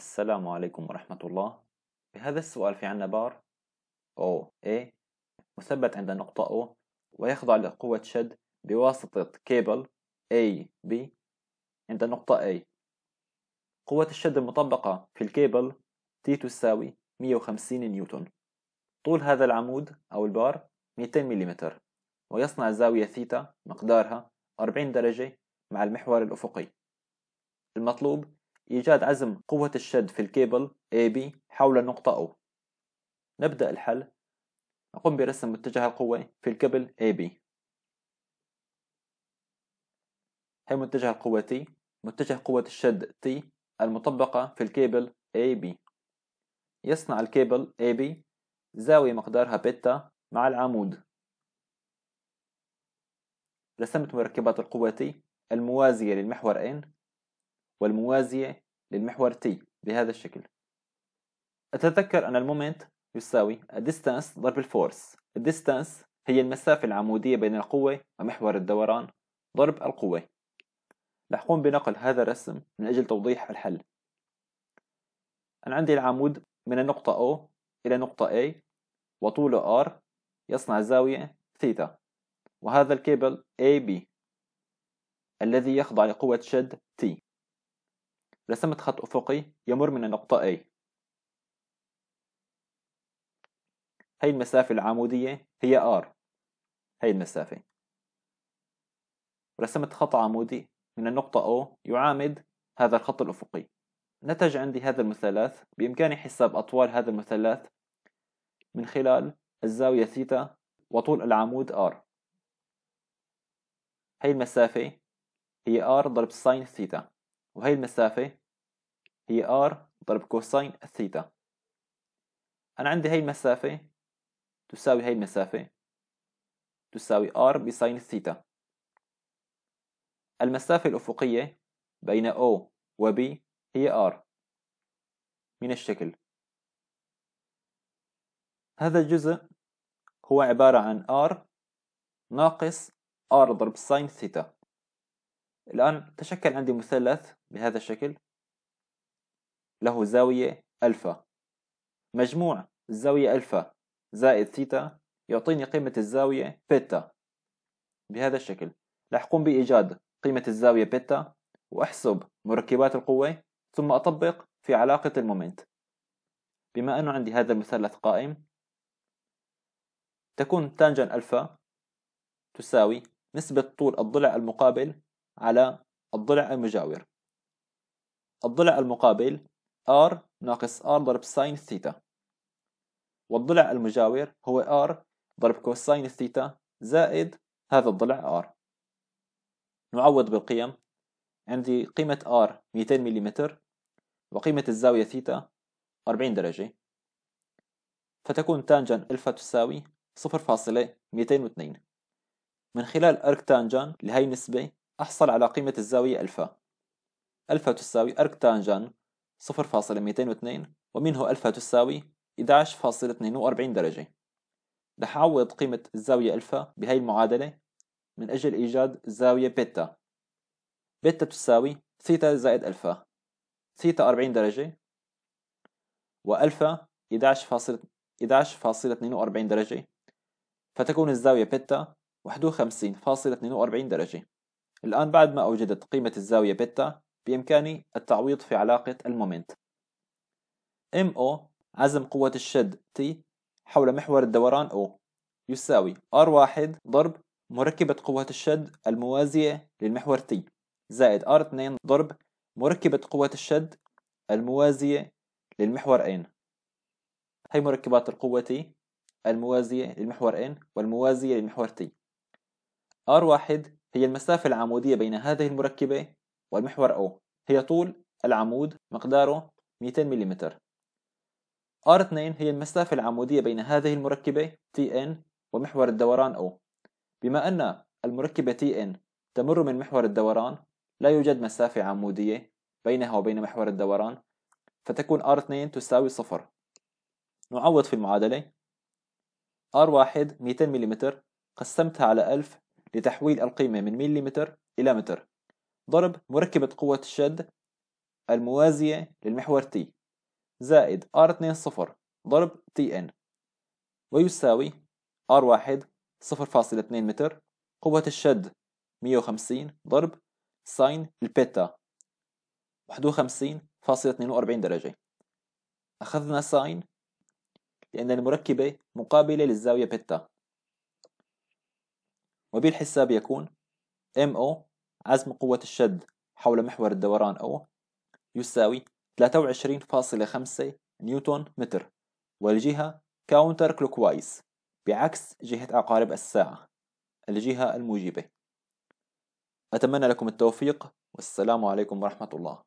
السلام عليكم ورحمة الله. بهذا السؤال في عنا bar O A مثبت عند نقطة O ويخضع لقوة شد بواسطة cable A B عند نقطة A. قوة الشد المطبقة في ال cable T تساوي 150 نيوتن. طول هذا العمود أو البار 200 ملم ويصنع زاوية ثيتا مقدارها 40 درجة مع المحور الأفقي. المطلوب إيجاد عزم قوة الشد في ال cable AB حول النقطة O. نبدأ الحل. نقوم برسم متجه القوة في ال cable AB هي متجه القوة T متجه قوة الشد T المطبقة في ال cable AB يصنع ال cable AB زاوية مقدارها بيتا مع العمود. رسمت مركبات القوة T الموازية للمحور N. والموازية للمحور T بهذا الشكل. أتذكر أن ال moment يساوي ال distance ضرب ال force. ال distance هي المسافة العمودية بين القوة ومحور الدوران ضرب القوة. رح أقوم بنقل هذا الرسم من أجل توضيح الحل. أنا عندي العمود من النقطة O إلى نقطة A وطوله R يصنع زاوية ثيتا. وهذا الكيبل AB الذي يخضع لقوة شد T. رسمت خط أفقي يمر من النقطة A. هي المسافة العمودية هي R. هي المسافة. رسمت خط عمودي من النقطة O يعامد هذا الخط الأفقي. نتج عندي هذا المثلث بإمكاني حساب أطوال هذا المثلث من خلال الزاوية ثيتا وطول العمود R. هي المسافة هي R ضرب sine ثيتا. وهي المسافة هي R ضرب cosine الثيتا أنا عندي هي المسافة تساوي هي المسافة تساوي R ب sine الثيتا المسافة الأفقية بين O و B هي R من الشكل. هذا الجزء هو عبارة عن R ناقص R ضرب sine ثيتا الآن تشكل عندي مثلث بهذا الشكل. له زاوية ألفا. مجموع الزاوية ألفا زائد ثيتا يعطيني قيمة الزاوية بيتا. بهذا الشكل راح أقوم بإيجاد قيمة الزاوية بيتا وأحسب مركبات القوة ثم أطبق في علاقة ال moment. بما أنه عندي هذا المثلث قائم تكون tangent ألفا تساوي نسبة طول الضلع المقابل على الضلع المجاور. الضلع المقابل R ناقص R ضرب sine ثيتا والضلع المجاور هو R ضرب cosine ثيتا زائد هذا الضلع R. نعوض بالقيم. عندي قيمة R 200 ملم وقيمة الزاوية ثيتا 40 درجة. فتكون tangent ألفا تساوي 0.202 من خلال arc tangent لهي النسبة أحصل على قيمة الزاوية ألفا. ألفا تساوي arc tangent 0.202 ومنه ألفا تساوي 11.42 درجة. رح أعوض قيمة الزاوية ألفا بهي المعادلة من أجل إيجاد زاوية بيتا. بيتا تساوي ثيتا زائد ألفا ثيتا 40 درجة وألفا 11.42 درجة فتكون الزاوية بيتا 51.42 درجة. الآن بعد ما أوجدت قيمة الزاوية بيتا بإمكاني التعويض في علاقة المومنت. MO عزم قوة الشد T حول محور الدوران O يساوي R1 ضرب مركبة قوة الشد الموازية للمحور T زائد R2 ضرب مركبة قوة الشد الموازية للمحور N. هي مركبات القوة T الموازية للمحور N والموازية للمحور T. R1 هي المسافة العمودية بين هذه المركبة والمحور O هي طول العمود مقداره 200 ملم R2 هي المسافة العمودية بين هذه المركبة Tn ومحور الدوران O بما أن المركبة Tn تمر من محور الدوران لا يوجد مسافة عمودية بينها وبين محور الدوران فتكون R2 تساوي صفر. نعوض في المعادلة. R1 200 ملم قسمتها على 1000 لتحويل القيمة من ملم إلى متر. ضرب مركبة قوة الشد الموازية للمحور T. زائد R20 ضرب TN. ويساوي R1 0.2 متر. قوة الشد 150 ضرب sine البيتا. 51.42 درجة. أخذنا sine لأن المركبة مقابلة للزاوية بيتا. وبالحساب يكون MO عزم قوة الشد حول محور الدوران أو يساوي 23.5 نيوتن متر والجهة counter clockwise بعكس جهة عقارب الساعة الجهة الموجبة. أتمنى لكم التوفيق والسلام عليكم ورحمة الله.